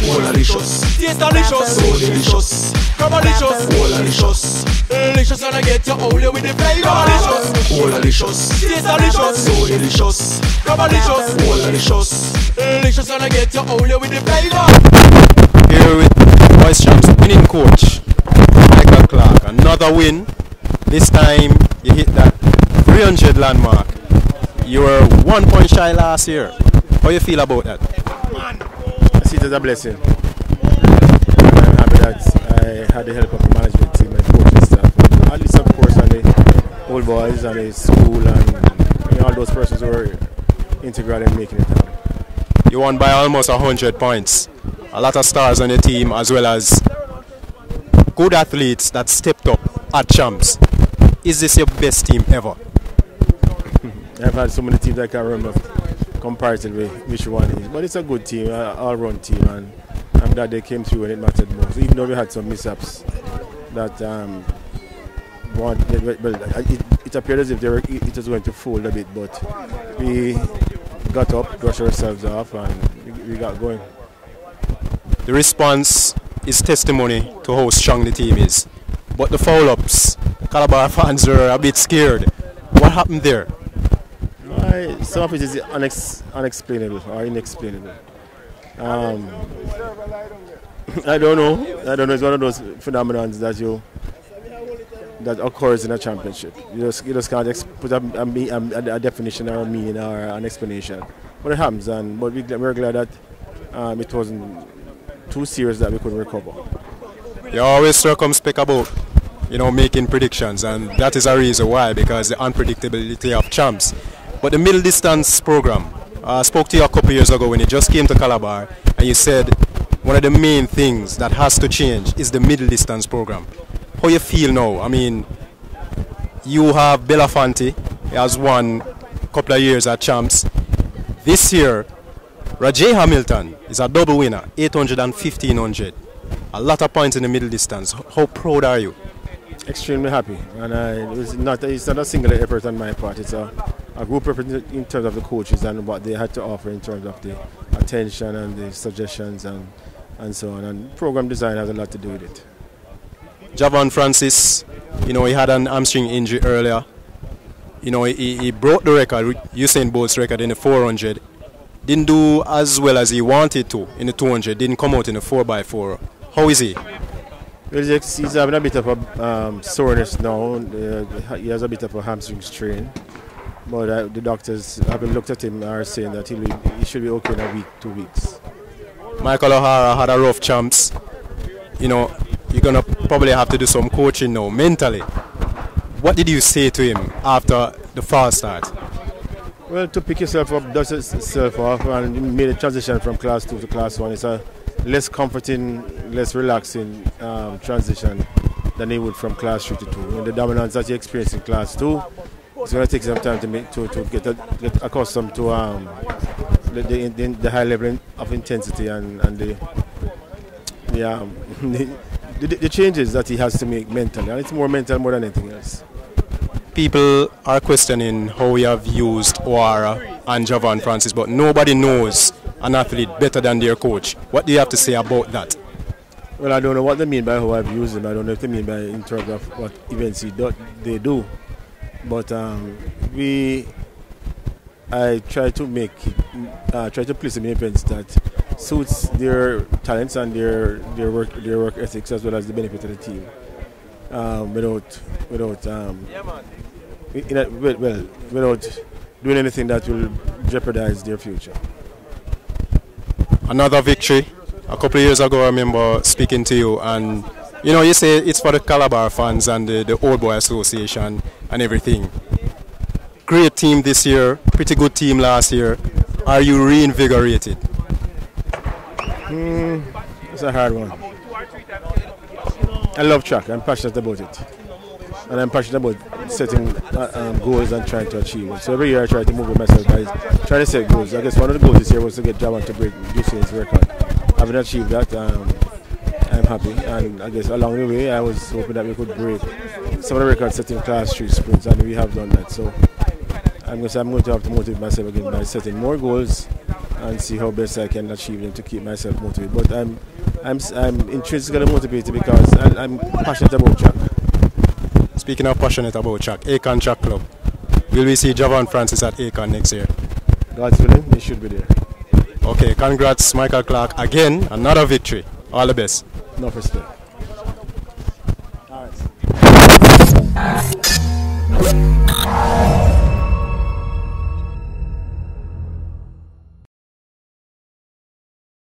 Delicious, taste delicious, so delicious. Come delicious, mm, delicious. Delicious and I get you only with the flavor. Delicious, delicious, taste delicious, so delicious. Come delicious, mm, delicious. Delicious and I get you only with the flavor. Here with Voice Champs winning coach Michael Clarke. Another win. This time you hit that 300 landmark. You were one point shy last year. How you feel about that? It as a blessing. I'm happy that I had the help of the management team and coaching staff. At least, of course, and the old boys and the school and you know, all those persons who were integral in making it happen. You won by almost 100 points. A lot of stars on your team as well as good athletes that stepped up at champs. Is this your best team ever? I've had so many teams I can't remember comparatively which one is. But it's a good team, an all-round team, and I'm glad they came through when it mattered most. Even though we had some mishaps that um, one, well, it, it appeared as if they were, it was going to fold a bit, but we got up, brushed ourselves off, and we, we got going. The response is testimony to how strong the team is. But the foul-ups, Calabar fans were a bit scared. What happened there? I, some of it is unex, unexplainable or inexplainable. Um, I don't know. I don't know. It's one of those phenomena that you that occurs in a championship. You just you just can't put a, a, a, definition or a meaning or an explanation. But it happens, and but we, we're glad that um, it wasn't too serious that we couldn't recover. You're always circumspect about you know making predictions, and that is a reason why because the unpredictability of champs. But the middle distance program, I uh, spoke to you a couple years ago when you just came to Calabar, and you said one of the main things that has to change is the middle distance program. How you feel now? I mean, you have Belafonte, has won a couple of years at champs. This year, Rajay Hamilton is a double winner, 800 and 1500. A lot of points in the middle distance. How proud are you? Extremely happy, and uh, it's not it's not a single effort on my part. It's a, a group effort in terms of the coaches and what they had to offer in terms of the attention and the suggestions and and so on. And program design has a lot to do with it. Javon Francis, you know, he had an hamstring injury earlier. You know, he, he broke the record, Usain Bolt's record in the 400. Didn't do as well as he wanted to in the 200. Didn't come out in the 4x4. How is he? Well, he's having a bit of a um, soreness now. Uh, he has a bit of a hamstring strain. But uh, the doctors, having looked at him, are saying that he'll be, he should be okay in a week, two weeks. Michael O'Hara had a rough champs. You know, you're going to probably have to do some coaching now, mentally. What did you say to him after the fast start? Well, to pick yourself up, dust yourself off, and made a transition from class two to class one. It's a less comforting, less relaxing um, transition than it would from class three to two. And the dominance that you experience in class two, it's going to take some time to make to, to get, get accustomed to um, the, the, the, high level of intensity and, and the, the, um, the, the, changes that he has to make mentally. And it's more mental more than anything else. People are questioning how we have used O'Hara and Javon Francis, but nobody knows an athlete better than their coach. What do you have to say about that? Well, I don't know what they mean by how I've used him. I don't know what they mean by in terms of what events he do, they do. But um, we I try to make uh, try to place them in events that suits their talents and their their work their work ethics as well as the benefit of the team. Um, without without um, a, well without doing anything that will jeopardize their future. Another victory. A couple of years ago, I remember speaking to you, and you know, you say it's for the Calabar fans and the, the Old Boy Association and everything great team this year, pretty good team last year. Are you reinvigorated? Mm, it's a hard one. I love track. I'm passionate about it. And I'm passionate about setting uh, um, goals and trying to achieve it. So every year I try to move myself by trying to set goals. I guess one of the goals this year was to get Javon to break Usain's record. Having achieved that, um, I'm happy. And I guess along the way, I was hoping that we could break some of the records set in class three sprints, and we have done that. So I'm going, to, I'm going to have to motivate myself again by setting more goals and see how best I can achieve them to keep myself motivated. But I'm I'm I'm intrinsically motivated because I, am passionate about track. Speaking of passionate about track, Akan Track Club. Will we see Javon Francis at Akan next year? God's willing, he should be there. Okay, congrats, Michael Clarke. Again, another victory. All the best. No respect.